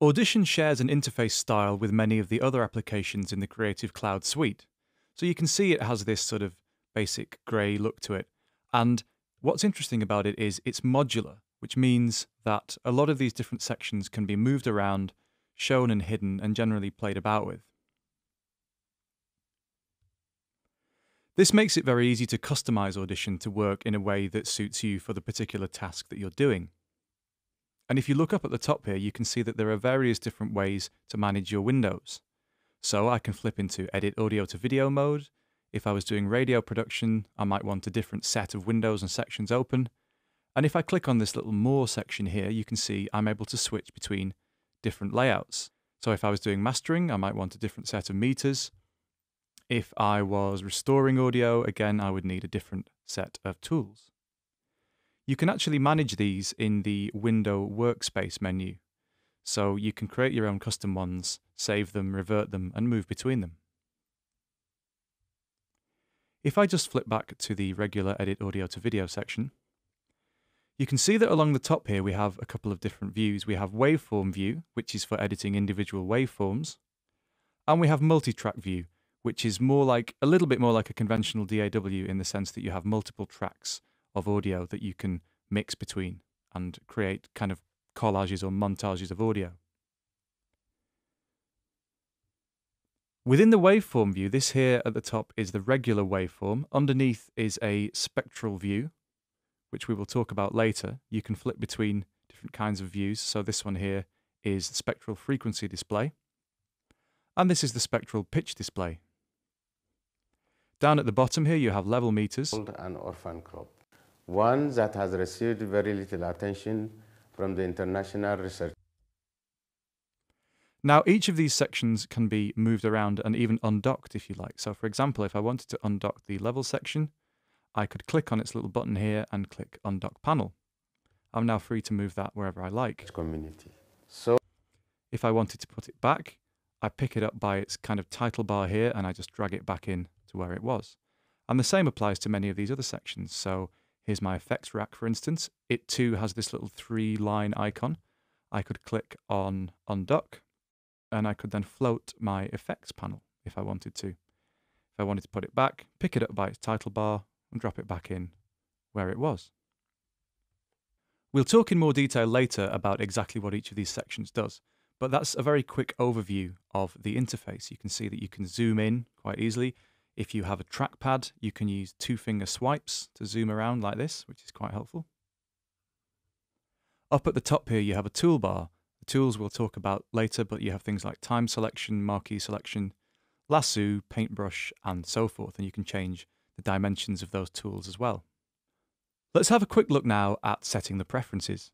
Audition shares an interface style with many of the other applications in the Creative Cloud suite. So you can see it has this sort of basic grey look to it. And what's interesting about it is it's modular, which means that a lot of these different sections can be moved around, shown and hidden, and generally played about with. This makes it very easy to customize Audition to work in a way that suits you for the particular task that you're doing. And if you look up at the top here, you can see that there are various different ways to manage your windows. So I can flip into Edit Audio to Video mode. If I was doing radio production, I might want a different set of windows and sections open. And if I click on this little More section here, you can see I'm able to switch between different layouts. So if I was doing mastering, I might want a different set of meters. If I was restoring audio, again, I would need a different set of tools. You can actually manage these in the Window Workspace menu. So you can create your own custom ones, save them, revert them, and move between them. If I just flip back to the regular Edit Audio to Video section, you can see that along the top here we have a couple of different views. We have Waveform View, which is for editing individual waveforms, and we have Multi-Track View, which is more like a little bit more like a conventional DAW in the sense that you have multiple tracks of audio that you can mix between and create kind of collages or montages of audio. Within the waveform view, this here at the top is the regular waveform. Underneath is a spectral view, which we will talk about later. You can flip between different kinds of views. So this one here is the spectral frequency display. And this is the spectral pitch display. Down at the bottom here, you have level meters. An orphan crop, one that has received very little attention from the international research. Now, each of these sections can be moved around and even undocked if you like. So, for example, if I wanted to undock the level section, I could click on its little button here and click Undock Panel. I'm now free to move that wherever I like. Community. So, if I wanted to put it back, I pick it up by its kind of title bar here and I just drag it back in to where it was. And the same applies to many of these other sections. So here's my effects rack, for instance. It too has this little three line icon. I could click on Undock and I could then float my effects panel if I wanted to. If I wanted to put it back, pick it up by its title bar and drop it back in where it was. We'll talk in more detail later about exactly what each of these sections does, but that's a very quick overview of the interface. You can see that you can zoom in quite easily. If you have a trackpad, you can use two finger swipes to zoom around like this, which is quite helpful. Up at the top here, you have a toolbar. The tools we'll talk about later, but you have things like time selection, marquee selection, lasso, paintbrush, and so forth, and you can change the dimensions of those tools as well. Let's have a quick look now at setting the preferences.